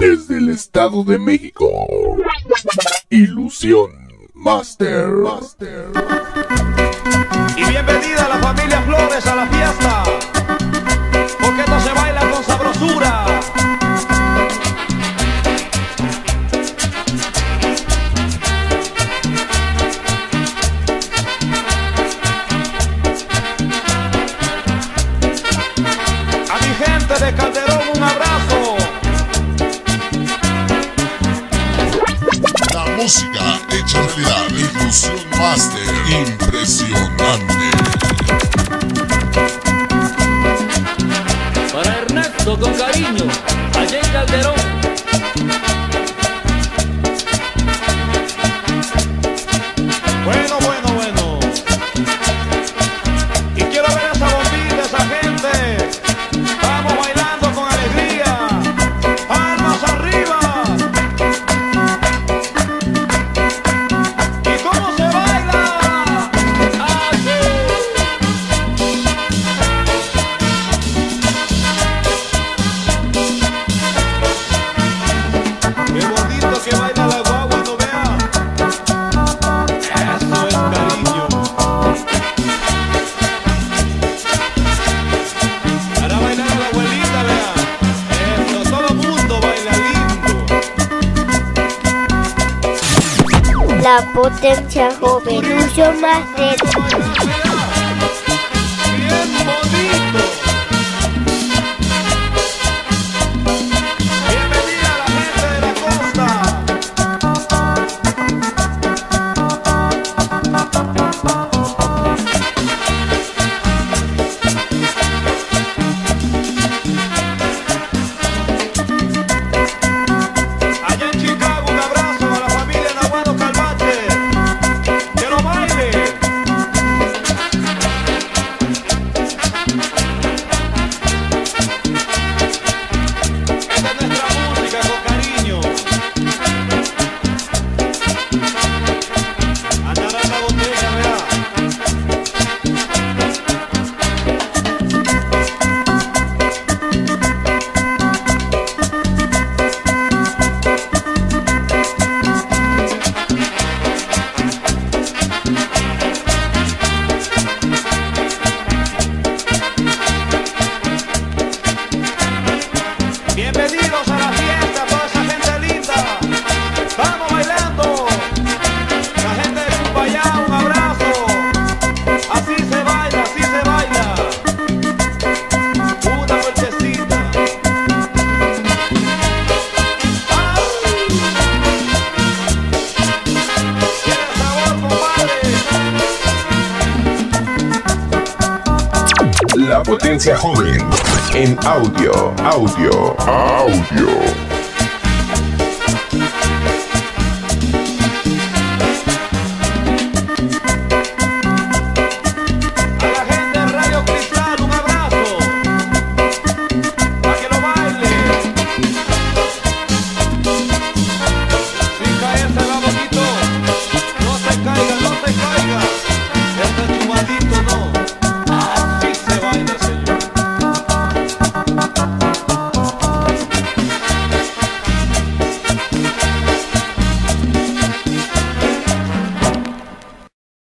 desde el Estado de México. Ilusión Master. Master. Y bienvenida a la familia Flores a la fiesta. Porque esto se baila con sabrosura. A mi gente de Calderón. Producción Master impresionante. Para Ernesto con cariño, allá en Calderón. la potencia joven, uso más de La potencia joven en audio, audio, audio.